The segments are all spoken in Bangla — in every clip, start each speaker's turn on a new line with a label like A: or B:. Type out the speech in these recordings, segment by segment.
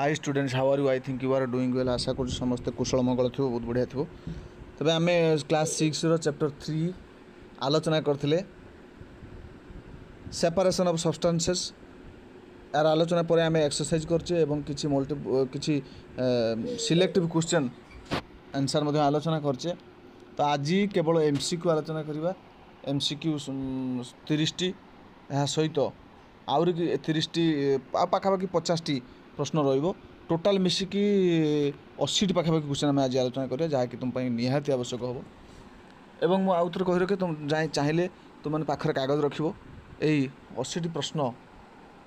A: High students how are you I think you are doing well ଆଶା କରୁଛି ସମସ୍ତେ କୁଶଳ ମଙ୍ଗଳ ଥିବ ବହୁତ ବଢ଼ିଆ ଥିବ ତେବେ ଆମେ କ୍ଲାସ୍ ସିକ୍ସର ଚାପ୍ଟର ଥ୍ରୀ ଆଲୋଚନା କରିଥିଲେ ସେପାରେସନ୍ ଅଫ୍ ସବଷ୍ଟାନ୍ସେସ୍ ଏହାର ଆଲୋଚନା ପରେ ଆମେ ଏକ୍ସରସାଇଜ୍ କରିଛେ ଏବଂ କିଛି ମଲ୍ଟି କିଛି ସିଲେକ୍ଟିଭ୍ କ୍ୱେଶ୍ଚନ୍ ଆନ୍ସର୍ ମଧ୍ୟ ଆଲୋଚନା କରିଛେ ତ ଆଜି କେବଳ ଏମ୍ ସି କ୍ୟୁ ଆଲୋଚନା କରିବା ଏମ୍ ସି କ୍ୟୁ ତିରିଶଟି ଏହା ସହିତ ଆହୁରି ତିରିଶଟି ପାଖାପାଖି ପଚାଶଟି ପ୍ରଶ୍ନ ରହିବ ଟୋଟାଲ୍ ମିଶିକି ଅଶୀଟି ପାଖାପାଖି କ୍ୱେଶ୍ଚନ୍ ଆମେ ଆଜି ଆଲୋଚନା କରିବା ଯାହାକି ତୁମ ପାଇଁ ନିହାତି ଆବଶ୍ୟକ ହେବ ଏବଂ ମୁଁ ଆଉ ଥରେ କହି ରଖେ ତୁମ ଯାଇ ଚାହିଁଲେ ତୁମମାନେ ପାଖରେ କାଗଜ ରଖିବ ଏଇ ଅଶୀଟି ପ୍ରଶ୍ନ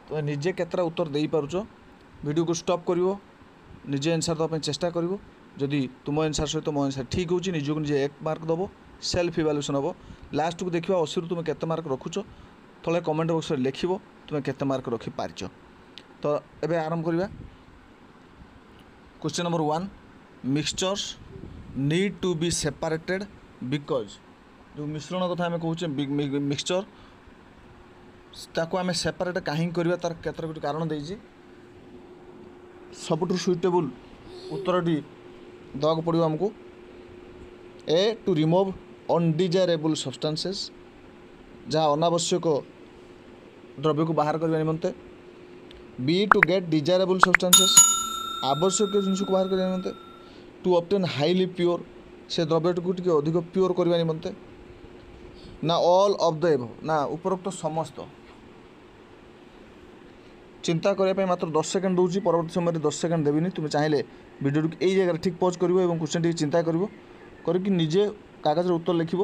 A: ତୁମେ ନିଜେ କେତେଟା ଉତ୍ତର ଦେଇପାରୁଛ ଭିଡ଼ିଓକୁ ଷ୍ଟପ୍ କରିବ ନିଜେ ଏନ୍ସାର୍ ଦେବା ପାଇଁ ଚେଷ୍ଟା କରିବ ଯଦି ତୁମ ଏନ୍ସାର୍ ସହିତ ମୋ ଏନ୍ସାର୍ ଠିକ୍ ହେଉଛି ନିଜକୁ ନିଜେ ଏକ ମାର୍କ ଦେବ ସେଲ୍ଫ ଇଭାଲୁଏସନ୍ ହେବ ଲାଷ୍ଟକୁ ଦେଖିବା ଅଶୀରୁ ତୁମେ କେତେ ମାର୍କ ରଖୁଛ ତଳେ କମେଣ୍ଟ ବକ୍ସରେ ଲେଖିବ ତୁମେ କେତେ ମାର୍କ ରଖିପାରିଛ ତ ଏବେ ଆରମ୍ଭ କରିବା question number one mixtures need to be separated because ଯେଉଁ ମିଶ୍ରଣ କଥା ଆମେ କହୁଛେ ମିକ୍ସଚର୍ ତାକୁ ଆମେ ସେପାରେଟ୍ କାହିଁକି କରିବା ତା'ର କେତେଟା ଗୋଟେ କାରଣ ଦେଇଛି ସବୁଠୁ ସୁଇଟେବୁଲ୍ ଉତ୍ତରଟି ଦେବାକୁ ପଡ଼ିବ ଆମକୁ ଏ ଟୁ ରିମୁଭ୍ ଅଣ୍ଡିଜାରେବୁଲ୍ ସବଷ୍ଟାନ୍ସେସ୍ ଯାହା ଅନାବଶ୍ୟକ ଦ୍ରବ୍ୟକୁ ବାହାର କରିବା ନିମନ୍ତେ B to get desirable substances আবশ্যকীয় জিনিসକୁ বাহার କରିବା নিমন্তে টু অবটেন হাইলি পিওর সে দ্রব্যটিকে ଟିକେ অধিক পিওর କରିବା নিমন্তে না অল অফ ଦ এভ না উপরোক্ত সমস্ত চিন্তা করা মাত্র দশ সেকেন্ড দেছি পরবর্তী সময় দশ সেকেন্ড দেবিনি তুমি চাইলে ভিডিওটি এই জায়গায় ঠিক পজ করব এবং কোশ্চেন কোশ্চেনটিকে চিন্তা করব করি নিজে কাগজের উত্তর লিখব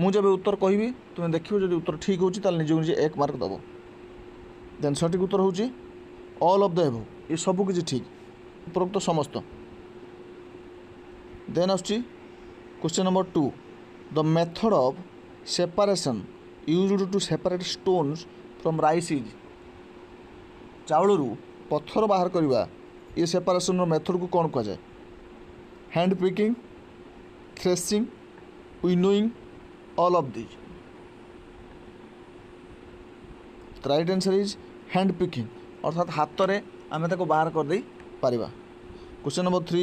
A: মু যে উত্তর কহবি তুমি দেখব যদি উত্তর ঠিক হচ্ছে তাহলে নিজে নিজে এক মার্ক দেব দেন সঠিক উত্তর হচ্ছে ଅଲ୍ ଅଫ୍ ଦ ଏଭ୍ ଏ ସବୁ କିଛି ଠିକ୍ ଉପରୋକ୍ତ ସମସ୍ତ ଦେନ୍ ଆସୁଛି question number two the method of separation used to separate stones from rice is ଚାଉଳରୁ ପଥର ବାହାର କରିବା ଏ ସେପାରେସନ୍ର ମେଥଡ଼କୁ କ'ଣ କୁହାଯାଏ hand picking threshing winnowing all of these right answer is hand picking অর্থাৎ হাতরে আমি তাকে বাহার করে পারিবা question number three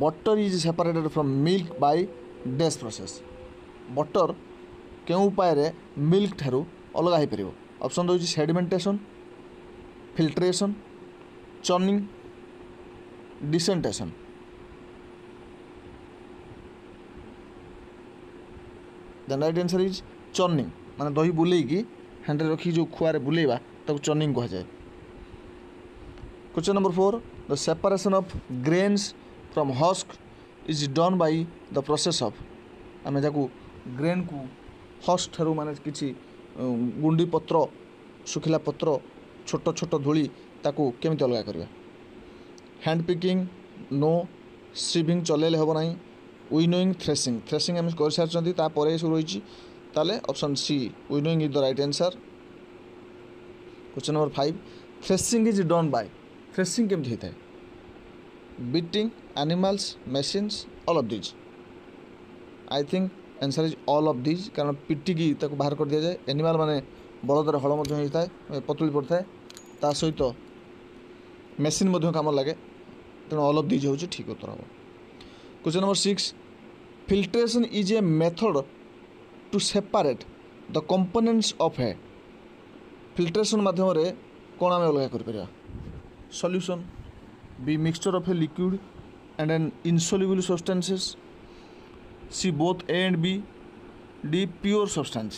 A: butter is separated from milk by dress process butter কেউ উপায়ে মিল্ক ঠার অলগা হয়ে অপশন রয়েছে sedimentation filtration churning decantation then right answer is churning মানে দহি বুলেইকি হ্যান্ডে রখি যে খুয়ারে বুলেইবা ତାକୁ ଚର୍ଣ୍ଣିଂ କୁହାଯାଏ question number four the separation of grains from husk is done by the process of ଆମେ ତାକୁ ଗ୍ରେନ୍କୁ ହସ୍କ ଠାରୁ ମାନେ କିଛି ଗୁଣ୍ଡି ପତ୍ର ଶୁଖିଲା ପତ୍ର ଛୋଟ ଛୋଟ ଧୂଳି ତାକୁ କେମିତି ଅଲଗା କରିବା ହ୍ୟାଣ୍ଡ ପିକିଂ ନୋ ସିଭିଂ ଚଲେଇଲେ ହେବ ନାହିଁ ୱିନୋଇଂ ଥ୍ରେସିଂ ଥ୍ରେସିଂ ଆମେ କରିସାରିଛନ୍ତି ତାପରେ ଏସବୁ ରହିଛି ତାହେଲେ option C winnowing is the right answer Question number 5. Threshing is done by. Threshing কেমতি হইଥାଏ? Beating, animals, machines, all of these. I think answer is all of these. কারণ পিটিকি তাকে বাহার করে দিয়াযাଏ। animal মানে বলদরে হল মধ্যে হইଥାଏ পতুলি পড়িଥାଏ। তা সহিত মেসিন মধ্যে কাম লাগে তেমন অল অফ দিজ হচ্ছে ঠিক উত্তর হব question number six filtration is a method to separate the components of a filtration ମାଧ୍ୟମରେ କ'ଣ ଆମେ ଅଲଗା କରିପାରିବା solution B mixture of a liquid and an insoluble substances C both A and B D pure substance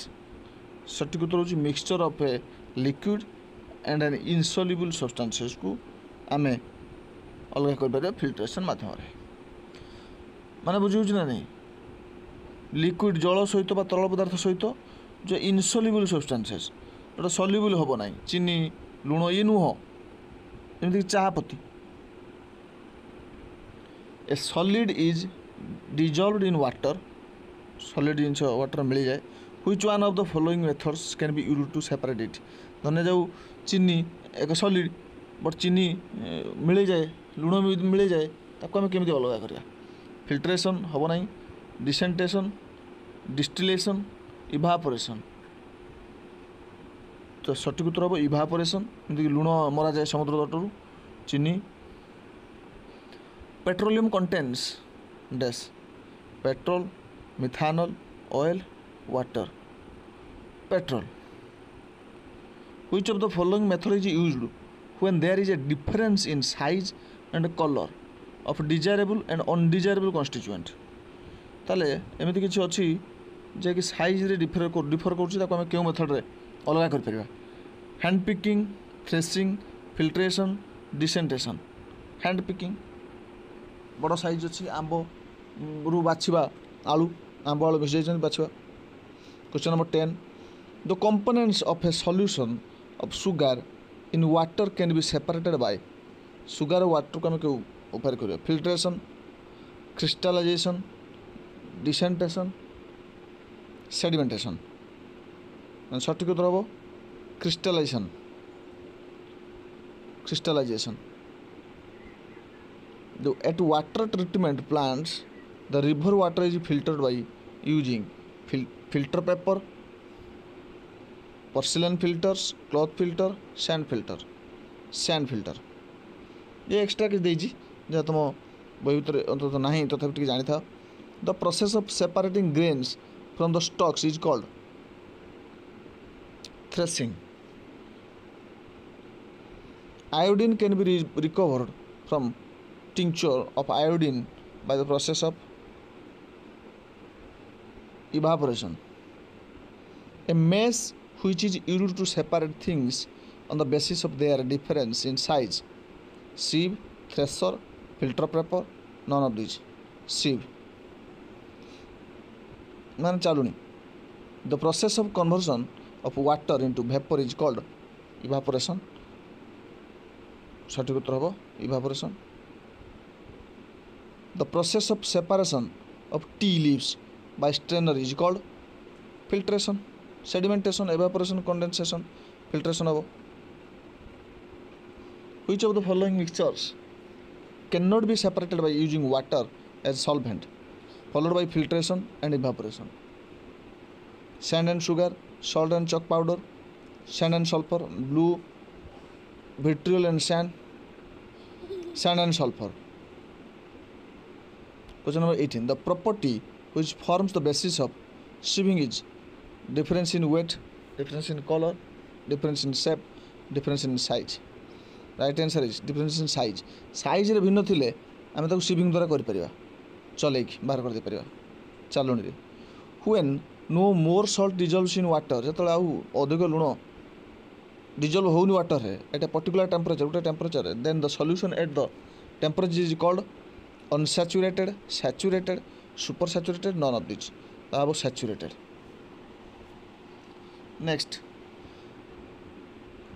A: ସଠିକ୍ ଉତ୍ତର ହେଉଛି mixture of a liquid and an insoluble ସବଷ୍ଟାନ୍ସେସ୍କୁ ଆମେ ଅଲଗା କରିପାରିବା ଫିଲ୍ଟ୍ରେସନ୍ ମାଧ୍ୟମରେ ମାନେ ବୁଝିହେଉଛି ନା ନାହିଁ লিকুইড জল সহিত বা তরল পদার্থ সহিত যে ইনসলিবল সবস্টান্সেস ଏଇଟା ସଲ୍ୟୁବୁଲ୍ ହେବ ନାହିଁ ଚିନି ଲୁଣ ଇଏ ନୁହଁ ଯେମିତିକି ଚାହା ପତି a solid is dissolved in water solid ଜିନିଷ ୱାଟର ମିଳିଯାଏ which one of the following methods can be use to separate it ଧରାଯାଉ ଚିନି ଏକ ସଲିଡ଼ ବଟ୍ ଚିନି ମିଳିଯାଏ ଲୁଣ ମିଳିଯାଏ ତାକୁ ଆମେ କେମିତି ଅଲଗା କରିବା ଫିଲ୍ଟ୍ରେସନ୍ ହେବ ନାହିଁ ଡିସେଣ୍ଟେସନ୍ ଡିଷ୍ଟିଲେସନ୍ ଇଭାପୋରେସନ୍ তো সঠিক উত্তর হব ইভাপোরেসন যেমনি লুণ মরাযায়ে সমুদ্র তটরু চিনি petroleum contents dash petrol methanol oil water petrol which of the following method is used when there is a difference in size and color of desirable and undesirable constituent তাহলে এমনি কিছু অছি যে কি সাইজরে ডিফর ডিফর করছি তাকে আমি কেউ মেথডরে ଅଲଗା କରିପାରିବା hand picking ଫ୍ରେସିଂ filtration decantation hand picking ବଡ଼ ସାଇଜ୍ ଅଛି ଆମ୍ବରୁ ବାଛିବା ଆଳୁ ଆମ୍ବ ଆଳୁ ଘଷି ଯାଇଛନ୍ତି ବାଛିବା question number ten the components of a solution of sugar in water can be separated by sugar ୱାଟର୍କୁ ଆମେ କେଉଁ ଉପାୟରେ କରିବା ଫିଲ୍ଟ୍ରେସନ୍ କ୍ରିଷ୍ଟାଲାଇଜେସନ୍ ଡିସେଣ୍ଟେସନ୍ ସେଡ଼ିମେଣ୍ଟେସନ୍ मैं सठिक उत्तर हम crystallisation crystallisation the at water treatment plants the river water is filtered by using filter paper porcelain filters cloth filter sand filter sand filter ये एक्सट्रा किसी देखी जहाँ तुम बही भितर अंत ना तथा जाने था the process of separating grains from the stalks is called threshing. Iodine can be re recovered from tincture of iodine by the process of evaporation. A mesh which is used to separate things on the basis of their difference in size. Sieve, thresher, filter paper, none of these. Sieve. মানে The process of conversion of water into vapor is called evaporation. Satik uttar hobo evaporation. The process of separation of tea leaves by strainer is called filtration. Sedimentation, evaporation, condensation, filtration hobo. Which of the following mixtures cannot be separated by using water as solvent, followed by filtration and evaporation? Sand and sugar, salt and chalk powder, sand and sulfur, blue vitriol and sand, sand and sulfur. Question number 18. The property which forms the basis of swimming is difference in weight, difference in color, difference in shape, difference in size. Right answer is difference in size সাইজরে ভিন্ন ଥିଲେ ଆମେ ତାକୁ ସିଭିଂ ଦ୍ୱାରା କରିପାରିବା ଚଲେଇକି ବାହାର କରିଦେଇପାରିବା ଚାଲୁଣିରେ when no more salt dissolves in water ଯେତେବେଳେ ଆଉ ଅଧିକ ଲୁଣ ଡିଜଲ୍ଭ ହେଉନି ୱାଟର୍ରେ ଏଟ୍ ଏ ପର୍ଟିକୁଲାର ଟେମ୍ପରେଚର୍ ଗୋଟେ ଟେମ୍ପରେଚର୍ରେ then the solution at the temperature is called unsaturated saturated super saturated none of these ତାହା ହେବ saturated next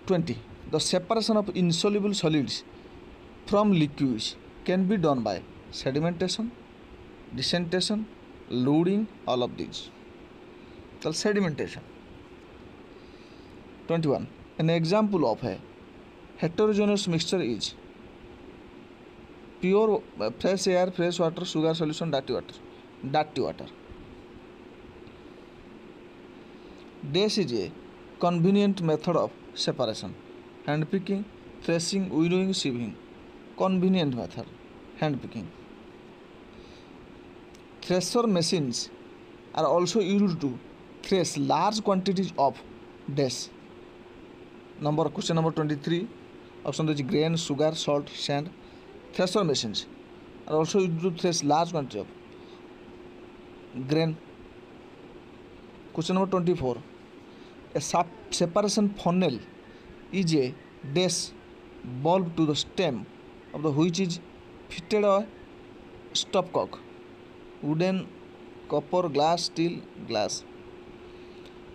A: twenty the separation of insoluble solids from liquids can be Don bye ସେଡିମେଣ୍ଟେସନ୍ ଡିସେଣ୍ଟେସନ୍ ଲୁଡ଼ିଂ all of these कल sedimentation twenty one an example of है heterogeneous mixture is pure fresh air fresh water sugar solution डाटी वाटर डाटी water days is a convenient method of separation hand picking threshing winnowing sieving convenient method hand picking thresher machines are also used to face large quantities of dash. Number question number 23. Option is grain, sugar, salt, sand, thresher machines. are also used to thresh large quantity of grain. Question number 24. A separation funnel is a dash bulb to the stem of the which is fitted a stopcock, wooden, copper, glass, steel, glass.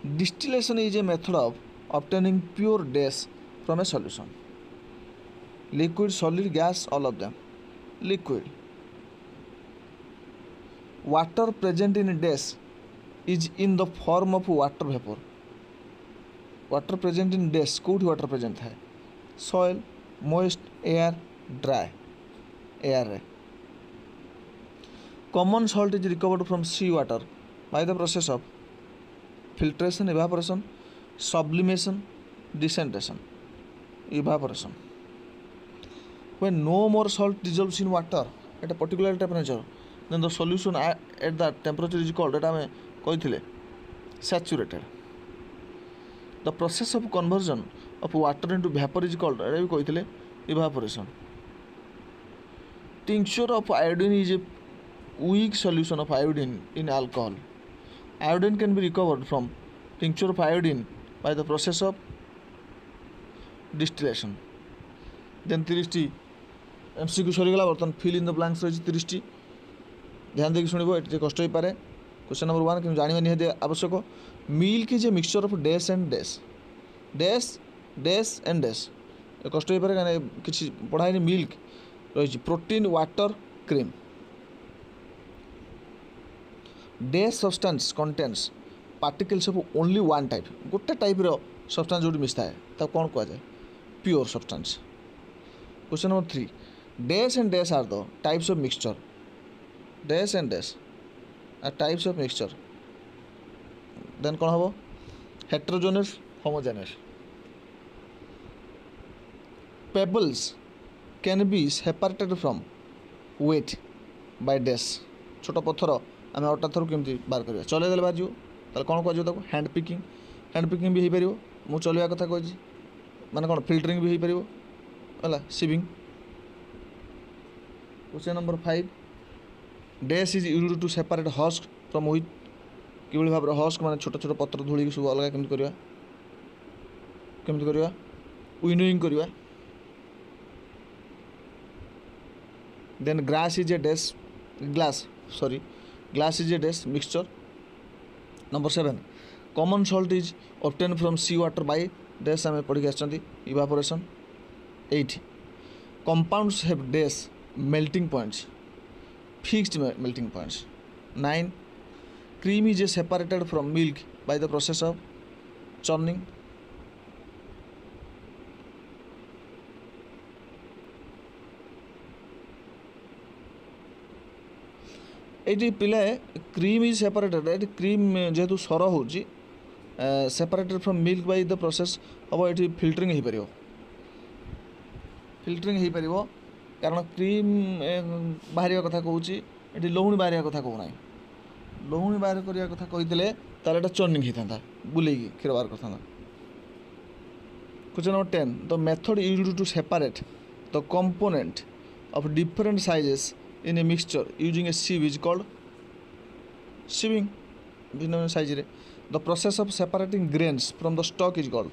A: Distillation is a method of obtaining pure gas from a solution. Liquid, solid, gas, all of them. Liquid. Water present in a dash is in the form of water vapor. Water present in dash, kouthi water present hai? Soil, moist, air, dry. Air. Common salt is recovered from sea water by the process of filtration evaporation sublimation decantation evaporation when no' more salt dissolves in water এটা particular temperature then the solution at the temperature is called এটা আমি কৈ saturated the process of conversion of water into vapour is called এটা বি কৈ evaporation tincture of iodine is a weak solution of iodine in alcohol iodine can be recovered from tincture of iodine by the process of distillation. Then 30 MCQ সরিগলা বর্তমান ফিল ইন দ ব্লাঙ্কস রয়েছে তিরিশটি ধ্যান দেখি শুণব এটি টিকে কষ্ট হইপরে কোশ্চেন নম্বর ওয়ান কিন্তু জাঁয়া নিহতি আবশ্যক milk is a mixture of dash and dash dash dash and dash কষ্ট হইপরে কেন কিছু পড়া হয়নি মিল্ক রয়েছে protein water cream day substance contains particle ସବୁ ଓନ୍ଲି ୱାନ୍ ଟାଇପ୍ ଗୋଟେ ଟାଇପ୍ର ସବଷ୍ଟାନ୍ସ ଯେଉଁଠି ମିଶିଥାଏ कौन କ'ଣ जाए pure substance question number three dash and dash are the types of mixture dash and dash are types of mixture then कौन हम heterogeneous homogeneous pebbles can be separated from wheat by dash छोट पथर ଆମେ ଅଟା ଥରୁ କେମିତି ବାହାର କରିବା ଚଲେଇଦେଲେ ବାହାରିଯିବ ତାହେଲେ କ'ଣ କୁହାଯିବ ତାକୁ ହ୍ୟାଣ୍ଡ ପିକିଂ ହ୍ୟାଣ୍ଡ ପିକିଂ ବି ହେଇପାରିବ ମୁଁ ଚଲେଇବା କଥା କହିଛି ମାନେ କ'ଣ ଫିଲ୍ଟରିଂ ବି ହେଇପାରିବ ହେଲା sieving question number five dash is use to separate husk from wheat किभଳି ଭାବରେ ହସ୍କ ମାନେ ଛୋଟ ଛୋଟ ପତ୍ର ଧୂଳିକି ସବୁ ଅଲଗା କେମିତି କରିବା କେମିତି କରିବା ୱିନୋଇଂ କରିବା then grass is a dash glass sorry glass is a dash mixture number 7 common salt is obtained from sea water by dash ଆମେ ପଢ଼ିକି ଆସିଛନ୍ତି evaporation 8 compounds have dash melting points fixed melting points 9 cream is separated from milk by the process of churning ଏଇଠି ପିଲାଏ କ୍ରିମ୍ ଇଜ୍ ସେପାରେଟେଡ଼୍ ଏଠି କ୍ରିମ୍ ଯେହେତୁ ସର ହେଉଛି separated from milk by the process ହେବ ଏଠି ଫିଲ୍ଟରିଂ ହୋଇପାରିବ ଫିଲ୍ଟରିଂ ହୋଇପାରିବ କାରଣ କ୍ରିମ୍ ବାହାରିବା କଥା କହୁଛି ଏଠି ଲହୁଣୀ ବାହାରିବା କଥା କହୁନାହିଁ ଲହୁଣୀ ବାହାର କରିବା କଥା କହିଥିଲେ ତାହେଲେ ଏଇଟା ଚର୍ଣ୍ଣିଂ ହୋଇଥାନ୍ତା ବୁଲେଇକି କ୍ଷୀର ବାହାର କରିଥାନ୍ତା question number ten the method use to separate the component of different sizes in a mixture using a sieve is called sieving ভিন্ন ভিন্ন সাইজরে the process of separating grains from the stalk is called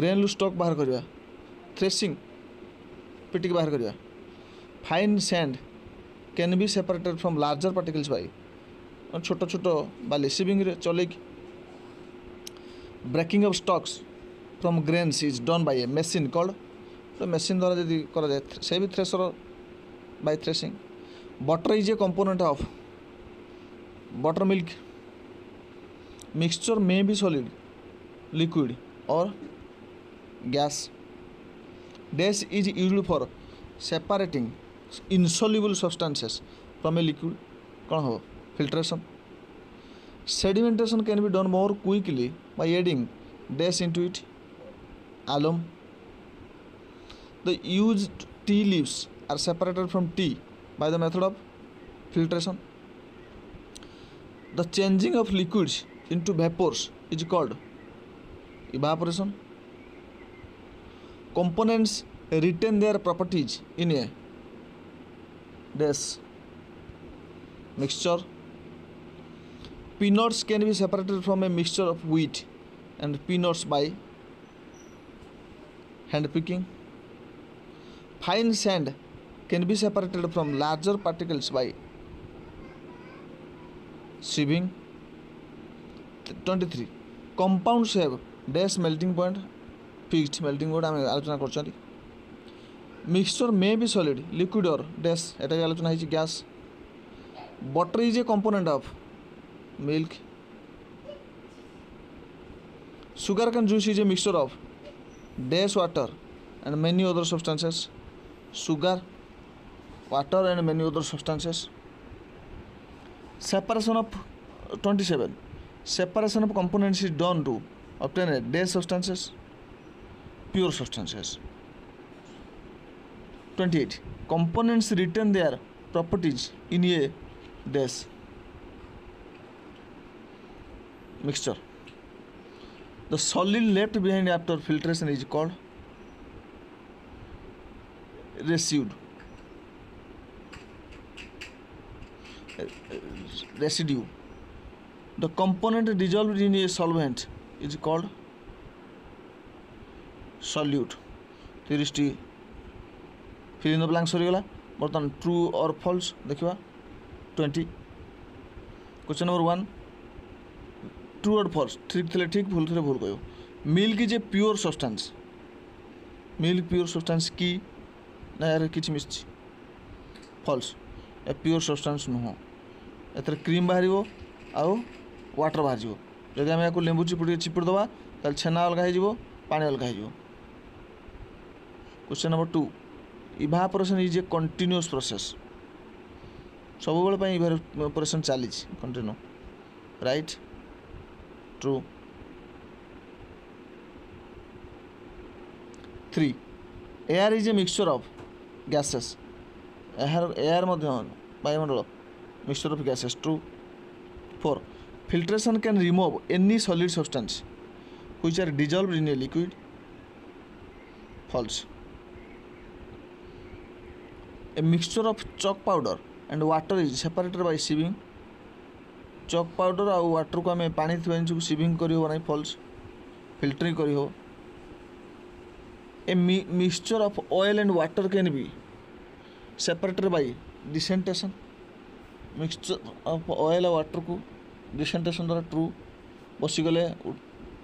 A: ଗ୍ରେନ୍ରୁ ଷ୍ଟକ୍ ବାହାର କରିବା ଥ୍ରେସିଂ ପିଟିକି ବାହାର କରିବା fine sand can be separated from larger particles by ଛୋଟ ଛୋଟ ବାଲି ସିଭିଂରେ ଚଲେଇକି breaking of stalks from grains is done by a machine called machine ଦ୍ୱାରା ଯଦି କରାଯାଏ ସେ ବି thresher by threshing butter is a component of butter milk mixture मे भी सॉलिड लिक्विड और gas dash is use for separating insoluble substances from a liquid कौन हो filtration sedimentation can be done more quickly by adding dash into it alum the used tea leaves are separated from tea by the method of filtration. The changing of liquids into vapors is called evaporation. Components retain their properties in a dash mixture. Peanuts can be separated from a mixture of wheat and peanuts by hand picking. Fine sand can be separated from larger particles by sieving 23 compounds have dash melting point fixed melting point ଆମେ ଆଲୋଚନା କରୁଛନ୍ତି mixture may be solid liquid or dash এটা ବି আলোচনা ହେଇଛି gas water is a component of milk sugar cane juice is a mixture of dash water and many other substances sugar water and many other substances separation of 27 separation of components is done to obtain dense substances pure substances 28 components retain their properties in a dense mixture the solid left behind after filtration is called residue residue. The component dissolved in a solvent is called solute. ତିରିଶଟି ଫିଲ୍ ଇନ୍ ଦ ବ୍ଲାଙ୍କ୍ ସରିଗଲା ବର୍ତ୍ତମାନ ଟ୍ରୁ ଅର୍ ଫଲ୍ସ ଦେଖିବା twenty question number one true or false ଠିକ୍ ଥିଲେ ଠିକ୍ ଭୁଲ ଥିଲେ ଭୁଲ କହିବ milk is a pure substance milk pure substance କି ନା ଏହାର କିଛି ମିଶିଛି ଫଲ୍ସ ଏ ପିଓର୍ ସବଷ୍ଟାନ୍ସ ନୁହଁ ଏଥିରେ କ୍ରିମ୍ ବାହାରିବ ଆଉ ୱାଟର୍ ବାହାରିଯିବ ଯଦି ଆମେ ଏହାକୁ ଲେମ୍ବୁ ଚିପୁଡ଼ି ଚିପୁଡ଼ି ଦେବା ତାହେଲେ ଛେନା ଅଲଗା ହେଇଯିବ ପାଣି ଅଲଗା ହେଇଯିବ question number two evaporation is a continuous process ସବୁବେଳେ ପାଇଁ ଇଭାପୋରେସନ୍ ଚାଲିଛି continue right true three air is a mixture of gases air air মধ্যে বায়ুমণ্ডল mixture of gases true 4 filtration can remove any solid substance which are dissolved in a liquid false a mixture of chalk powder and water is separated by sieving chalk powder आउ वाटर को आम पानी सब सीविंग करहब ना फल्स फिल्टरिंग करहब a mixture of oil and water can be separated by decantation mixture of oil ଆଉ ୱାଟର୍କୁ ଡିସେଣ୍ଟେସନ୍ ଦ୍ୱାରା ଟ୍ରୁ ବସିଗଲେ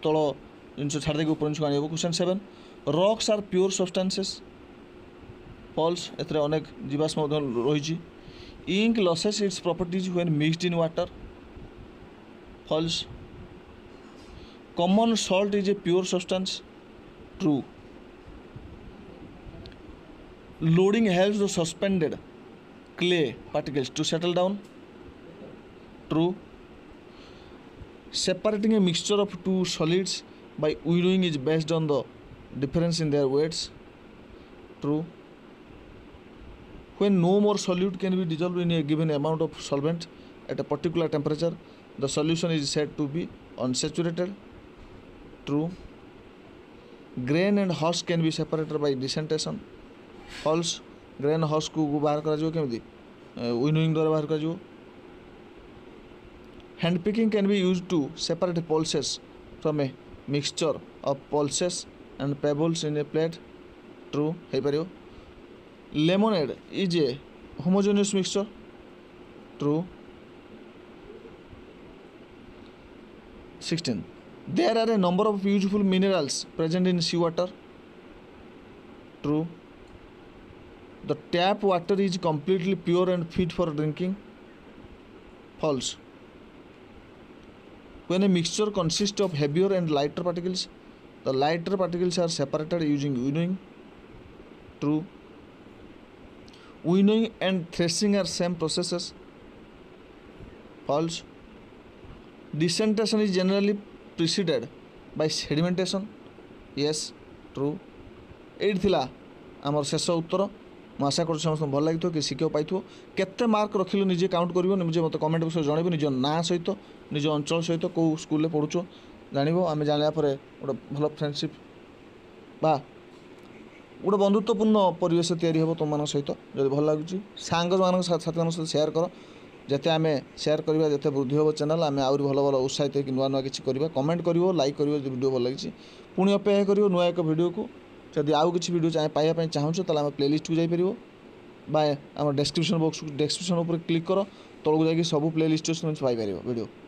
A: ତଳ ଜିନିଷ ଛାଡ଼ି ଦେଇକି ଉପର ଜିନିଷକୁ ଆଣିହେବ question seven rocks are pure substances false ଏଥିରେ ଅନେକ ଜୀବାଶ୍ମ ମଧ୍ୟ ରହିଛି ink loses its properties when mixed in water false common salt is a pure substance true loading helps the suspended clay particles to settle down true separating a mixture of two solids by winnowing is based on the difference in their weights true when no more solute can be dissolved in a given amount of solvent at a particular temperature the solution is said to be unsaturated true grain and husk can be separated by decantation. false grain हर्स को बाहर करमी विनोइंग द्वारा बाहर कर hand picking can be use to separate pulses from a mixture of pulses and pebbles in a plate true हो पार lemonade is a homogeneous mixture true sixteen there are a number of useful minerals present in sea water true the tap water is completely pure and fit for drinking false when a mixture consists of heavier and lighter particles the lighter particles are separated using winnowing true winnowing and threshing are same processes false Decantation is generally preceded by sedimentation yes true ଏଇଠି thila. Amar ଶେଷ ଉତ୍ତର ମୁଁ ଆଶା କରୁଛି ସମସ୍ତଙ୍କୁ ଭଲ ଲାଗିଥିବ କି ଶିକ୍ଷକ ପାଇଥିବ କେତେ ମାର୍କ ରଖିଲେ ନିଜେ କାଉଣ୍ଟ କରିବ ନିଜେ ମୋତେ କମେଣ୍ଟ ବିଷୟରେ ଜଣାଇବ ନିଜ ନାଁ ସହିତ ନିଜ ଅଞ୍ଚଳ ସହିତ କେଉଁ ସ୍କୁଲରେ ପଢ଼ୁଛ ଜାଣିବ ଆମେ ଜାଣିଲା ପରେ ଗୋଟେ ଭଲ ଫ୍ରେଣ୍ଡସିପ୍ ବା ଗୋଟେ ବନ୍ଧୁତ୍ୱପୂର୍ଣ୍ଣ ପରିବେଶ ତିଆରି ହେବ ତୁମମାନଙ୍କ ସହିତ ଯଦି ଭଲ ଲାଗୁଛି ସାଙ୍ଗମାନଙ୍କ ସାଥିମାନଙ୍କ ସହିତ ସେୟାର କର ଯେତେ ଆମେ ସେୟାର କରିବା ଯେତେ ବୃଦ୍ଧି ହେବ ଚ୍ୟାନେଲ୍ ଆମେ ଆହୁରି ଭଲ ଭଲ ଉତ୍ସାହିତ ହୋଇକି ନୂଆ ନୂଆ କିଛି କରିବା କମେଣ୍ଟ କରିବ ଲାଇକ୍ କରିବ ଯଦି ଭିଡ଼ିଓ ଭଲ ଲାଗିଛି ପୁଣି ଅପେକ୍ଷା କରିବ ନୂଆ ଏକ ଭିଡ଼ିଓକୁ ଯଦି ଆଉ କିଛି ଭିଡ଼ିଓଜ୍ ଆମେ ପାଇବା ପାଇଁ ଚାହୁଁଛ ତାହେଲେ ଆମେ ପ୍ଲେଲିଷ୍ଟକୁ ଯାଇପାରିବ ବା ଆମର ଡେସ୍କ୍ରିପସନ୍ ବକ୍ସ ଡେସ୍କ୍ରିପସନ୍ ଉପରେ କ୍ଲିକ୍ କର ତଳକୁ ଯାଇକି ସବୁ ପ୍ଲେଲିଷ୍ଟ ପାଇପାରିବ ଭିଡ଼ିଓ